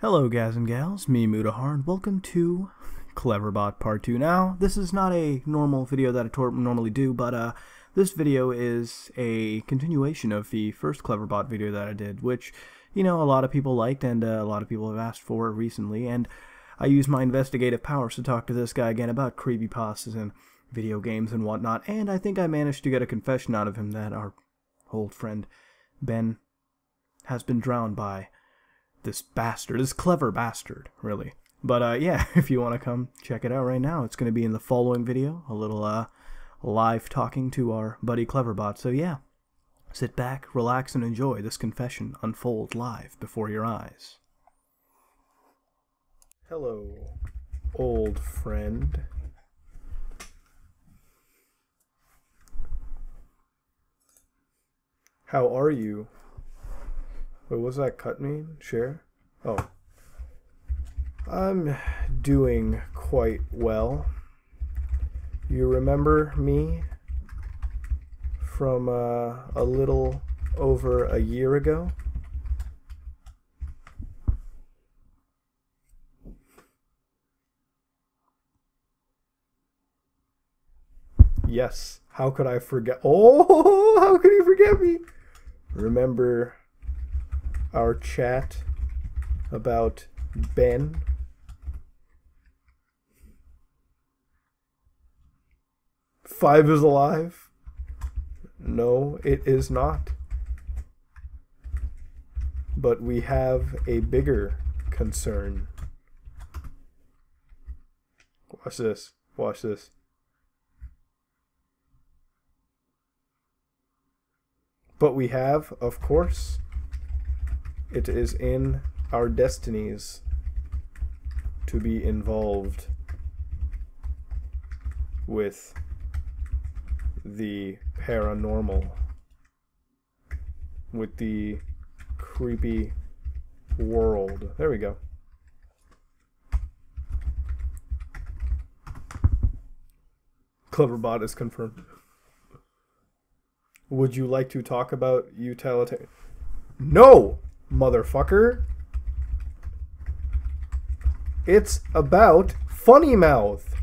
Hello, guys and gals. Me, Mutahar, and welcome to Cleverbot Part 2. Now, this is not a normal video that I normally do, but uh, this video is a continuation of the first Cleverbot video that I did, which, you know, a lot of people liked and uh, a lot of people have asked for recently, and I used my investigative powers to talk to this guy again about creepypastas and video games and whatnot, and I think I managed to get a confession out of him that our old friend Ben has been drowned by this bastard, this clever bastard, really. But uh, yeah, if you want to come check it out right now, it's going to be in the following video, a little uh, live talking to our buddy Cleverbot. So yeah, sit back, relax, and enjoy this confession unfold live before your eyes. Hello, old friend. How are you? Wait, what's that cut mean? Share? Oh. I'm doing quite well. You remember me from uh, a little over a year ago? Yes. How could I forget? Oh, how could you forget me? Remember our chat about Ben? Five is alive? No, it is not. But we have a bigger concern. Watch this. Watch this. But we have, of course, it is in our destinies to be involved with the paranormal, with the creepy world. There we go. Cleverbot is confirmed. Would you like to talk about utilitarian? No, motherfucker. It's about Funny Mouth.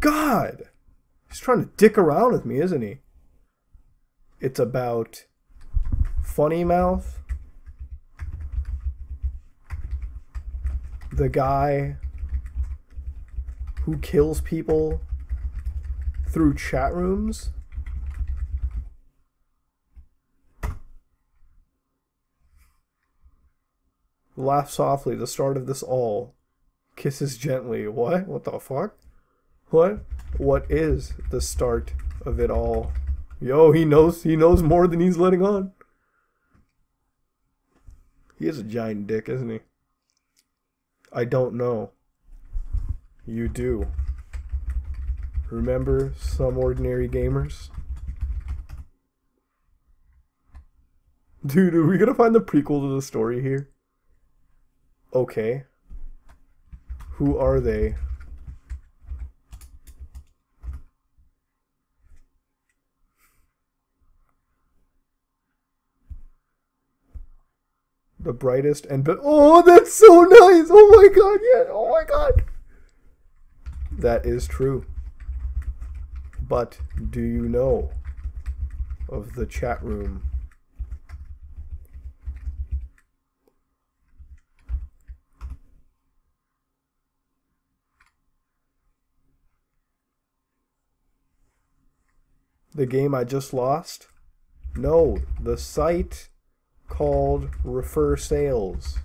God. He's trying to dick around with me, isn't he? It's about Funny Mouth. The guy who kills people through chat rooms. Laugh softly, the start of this all. Kisses gently. What? What the fuck? What? What is the start of it all? Yo, he knows he knows more than he's letting on. He is a giant dick, isn't he? I don't know. You do. Remember some ordinary gamers? Dude, are we gonna find the prequel to the story here? Okay. Who are they? The brightest and but oh, that's so nice! Oh my god, yeah! Oh my god! That is true. But do you know of the chat room? The game I just lost? No, the site called Refer Sales.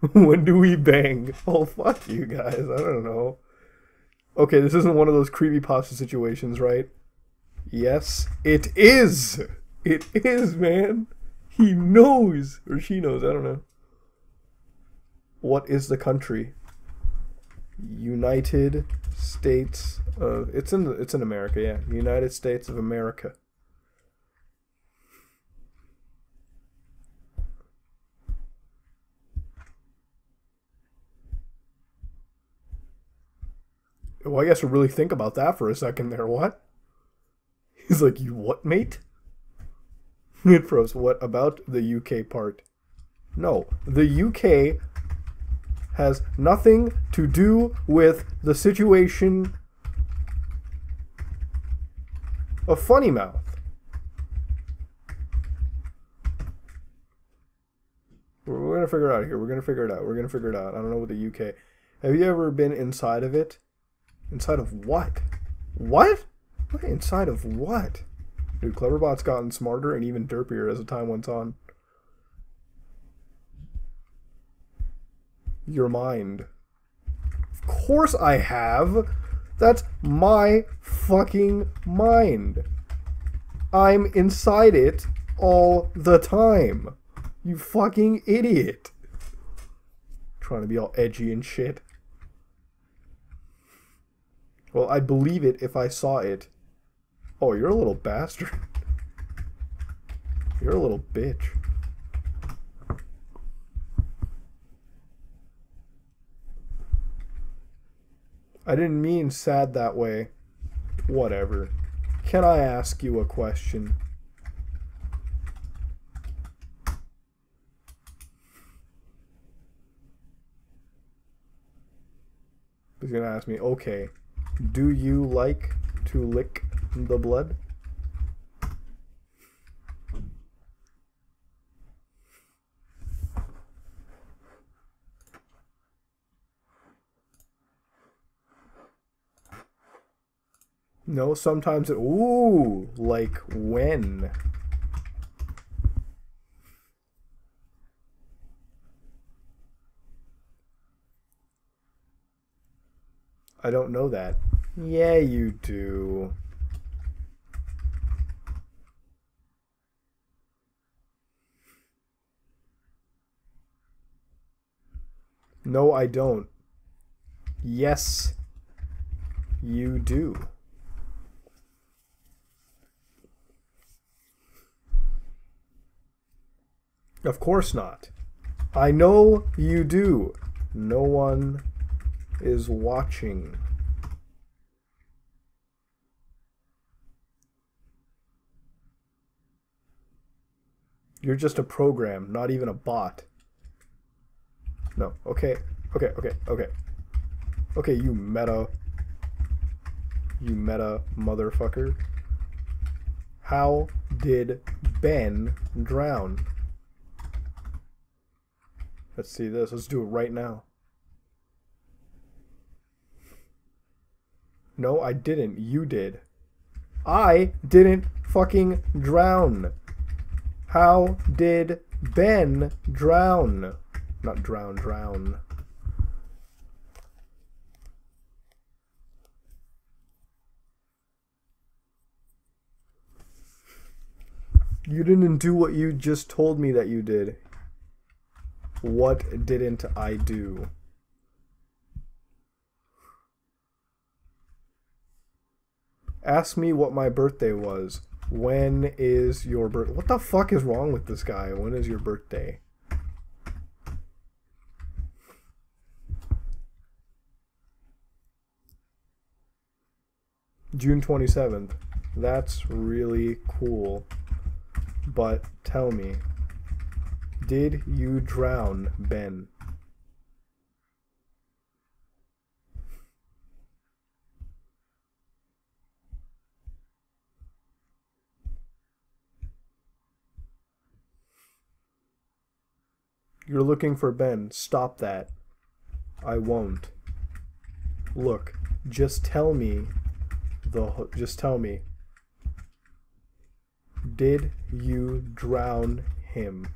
when do we bang? Oh, fuck you guys. I don't know. Okay, this isn't one of those creepy pasta situations, right? Yes, it is. It is, man. He knows, or she knows. I don't know. What is the country? United States. Of, it's in it's in America, yeah. United States of America. Well, I guess we'll really think about that for a second there. What? He's like, you what, mate? It froze. What about the UK part? No, the UK has nothing to do with the situation of Funny Mouth. We're, gonna figure it out here. We're gonna figure it out. We're gonna figure it out. I don't know what the UK. Have you ever been inside of it? Inside of what? What? What? Inside of what? Dude, Cleverbot's gotten smarter and even derpier as the time went on. Your mind. Of course I have. That's my fucking mind. I'm inside it all the time. You fucking idiot. Trying to be all edgy and shit. Well, I'd believe it if I saw it. Oh, you're a little bastard. You're a little bitch. I didn't mean sad that way. Whatever. Can I ask you a question? He's gonna ask me, okay, do you like to lick the blood? No, sometimes it. Ooh, like when? I don't know that. Yeah, you do. No, I don't. Yes, you do. Of course not. I know you do. No one is watching. You're just a program, not even a bot. No. Okay. Okay. Okay. Okay. Okay, you meta. You meta motherfucker. How did Ben drown? Let's see this. Let's do it right now. No, I didn't. You did. I didn't fucking drown. How did Ben drown? Not drown, drown. You didn't do what you just told me that you did. What didn't I do? Ask me what my birthday was. When is your birth? What the fuck is wrong with this guy? When is your birthday? June 27th. That's really cool. But tell me, did you drown Ben? You're looking for Ben. Stop that. I won't. Look, just tell me the just tell me. Did you drown him?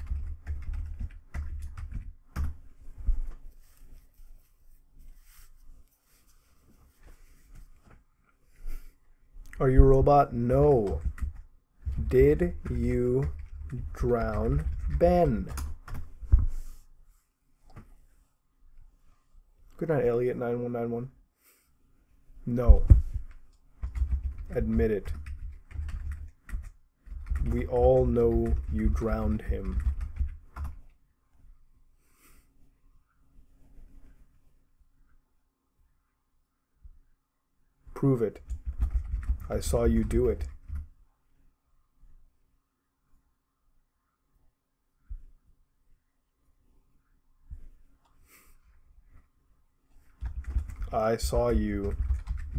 Are you a robot? No. Did you drown Ben? Good night, Elliot 9191. No. Admit it. We all know you drowned him. Prove it. I saw you do it. I saw you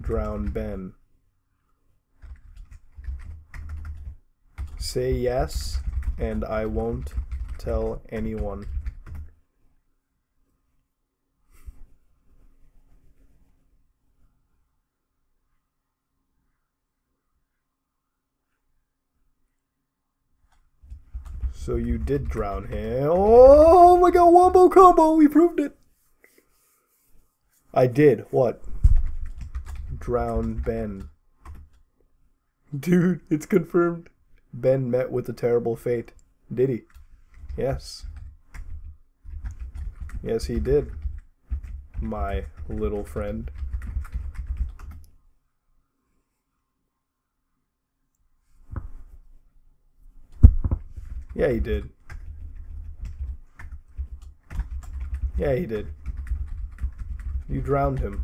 drown Ben. Say yes, and I won't tell anyone. So you did drown him. Oh my god, wombo combo, we proved it. I did. What? Drown Ben. Dude, it's confirmed. Ben met with a terrible fate. Did he? Yes. Yes, he did. My little friend. Yeah, he did. Yeah, he did. You drowned him.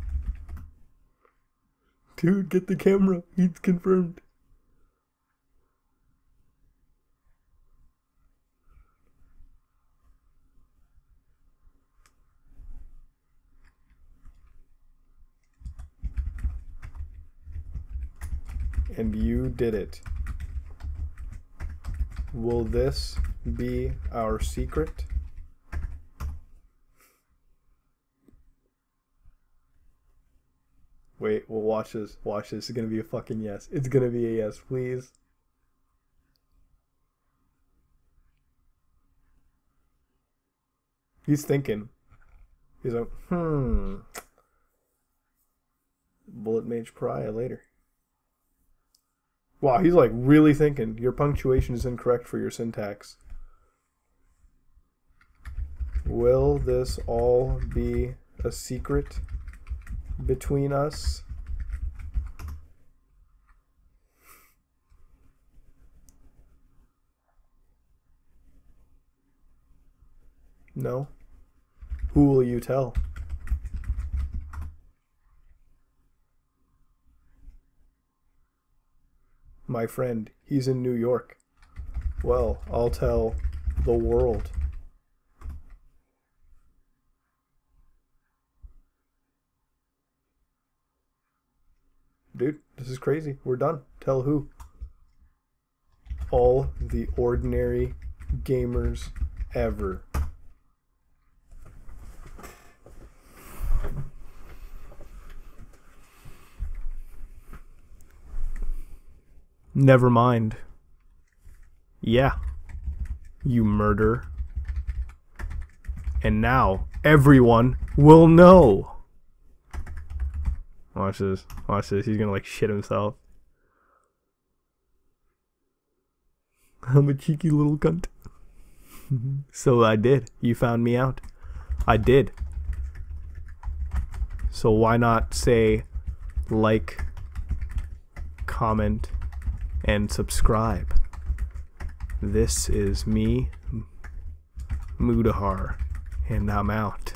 Dude, get the camera. He's confirmed. And you did it. Will this be our secret? Wait, we'll watch this. Watch this. It's gonna be a fucking yes. It's gonna be a yes, please. He's thinking. He's like, hmm. Bullet Mage Pariah later. Wow, he's like really thinking. Your punctuation is incorrect for your syntax. Will this all be a secret between us? No. Who will you tell? My friend, he's in New York. Well, I'll tell the world. Dude, this is crazy. We're done. Tell who? All the ordinary gamers ever. Never mind. Yeah. You murder. And now everyone will know. Watch this. Watch this. He's gonna like shit himself. I'm a cheeky little cunt. so I did. You found me out. I did. So why not say like, comment, and subscribe. This is me, Mutahar, and I'm out.